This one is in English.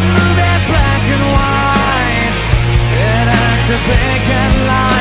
I'm black and white, it i just just and lie